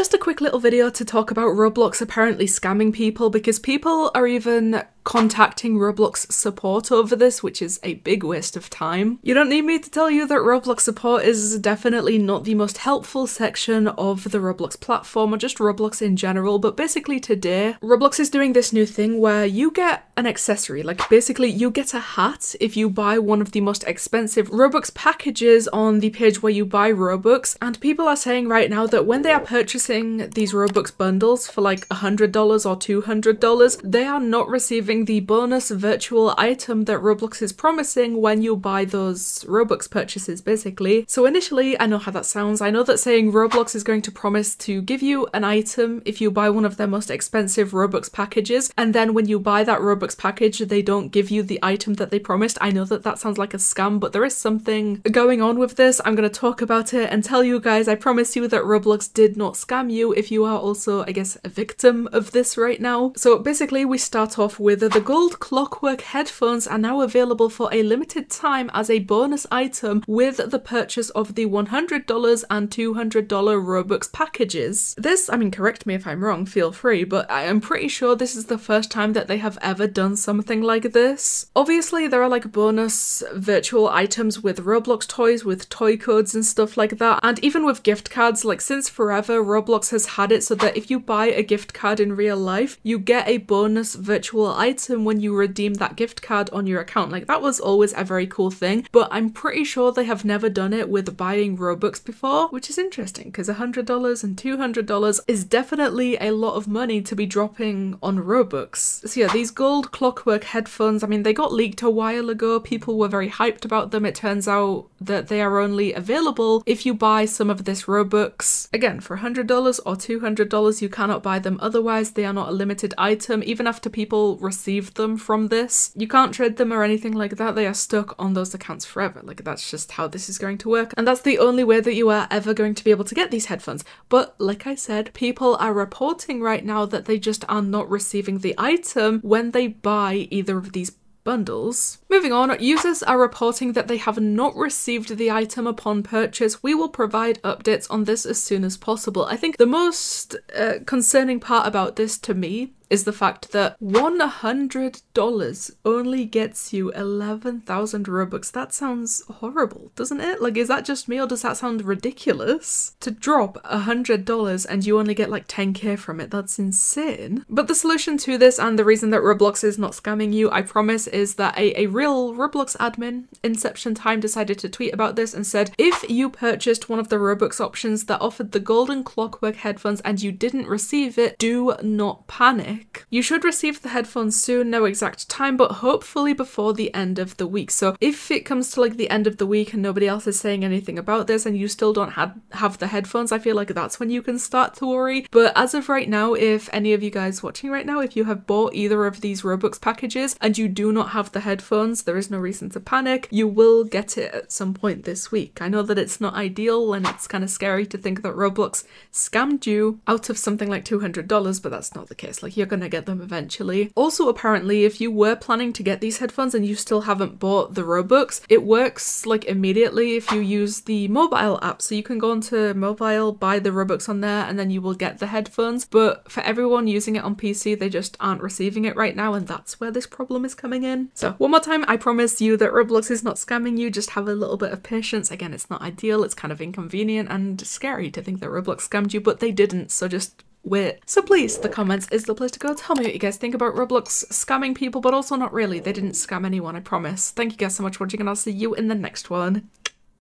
Just a quick little video to talk about Roblox apparently scamming people because people are even contacting Roblox support over this, which is a big waste of time. You don't need me to tell you that Roblox support is definitely not the most helpful section of the Roblox platform or just Roblox in general, but basically today, Roblox is doing this new thing where you get an accessory, like basically you get a hat if you buy one of the most expensive Robux packages on the page where you buy Robux, and people are saying right now that when they are purchasing these Robux bundles for like $100 or $200, they are not receiving the bonus virtual item that Roblox is promising when you buy those Robux purchases, basically. So initially, I know how that sounds. I know that saying Roblox is going to promise to give you an item if you buy one of their most expensive Robux packages, and then when you buy that Robux package, they don't give you the item that they promised. I know that that sounds like a scam, but there is something going on with this. I'm going to talk about it and tell you guys, I promise you that Roblox did not scam you if you are also, I guess, a victim of this right now. So basically, we start off with the gold clockwork headphones are now available for a limited time as a bonus item with the purchase of the $100 and $200 Robux packages. This, I mean, correct me if I'm wrong, feel free, but I am pretty sure this is the first time that they have ever done something like this. Obviously, there are like bonus virtual items with Roblox toys, with toy codes and stuff like that, and even with gift cards, like since forever, Roblox has had it so that if you buy a gift card in real life, you get a bonus virtual item item when you redeem that gift card on your account. Like that was always a very cool thing, but I'm pretty sure they have never done it with buying Robux before, which is interesting because $100 and $200 is definitely a lot of money to be dropping on Robux. So yeah, these gold clockwork headphones, I mean, they got leaked a while ago. People were very hyped about them. It turns out that they are only available if you buy some of this Robux. Again, for $100 or $200, you cannot buy them otherwise. They are not a limited item. Even after people received them from this. You can't trade them or anything like that. They are stuck on those accounts forever. Like that's just how this is going to work. And that's the only way that you are ever going to be able to get these headphones. But like I said, people are reporting right now that they just are not receiving the item when they buy either of these bundles. Moving on, users are reporting that they have not received the item upon purchase. We will provide updates on this as soon as possible. I think the most uh, concerning part about this to me is the fact that $100 only gets you 11,000 Robux. That sounds horrible, doesn't it? Like, is that just me or does that sound ridiculous? To drop $100 and you only get like 10k from it, that's insane. But the solution to this and the reason that Roblox is not scamming you, I promise, is that a, a real Roblox admin, Inception Time, decided to tweet about this and said, if you purchased one of the Robux options that offered the golden clockwork headphones and you didn't receive it, do not panic. You should receive the headphones soon, no exact time, but hopefully before the end of the week. So if it comes to like the end of the week and nobody else is saying anything about this and you still don't have, have the headphones, I feel like that's when you can start to worry. But as of right now, if any of you guys watching right now, if you have bought either of these Robux packages and you do not have the headphones, there is no reason to panic. You will get it at some point this week. I know that it's not ideal and it's kind of scary to think that Roblox scammed you out of something like $200, but that's not the case. Like you're gonna get them eventually. Also, apparently, if you were planning to get these headphones and you still haven't bought the Robux, it works like immediately if you use the mobile app. So you can go onto mobile, buy the Robux on there, and then you will get the headphones. But for everyone using it on PC, they just aren't receiving it right now, and that's where this problem is coming in. So one more time, I promise you that Roblox is not scamming you, just have a little bit of patience. Again, it's not ideal, it's kind of inconvenient and scary to think that Roblox scammed you, but they didn't, so just wit. So please, the comments is the place to go. Tell me what you guys think about Roblox scamming people, but also not really. They didn't scam anyone, I promise. Thank you guys so much for watching, and I'll see you in the next one.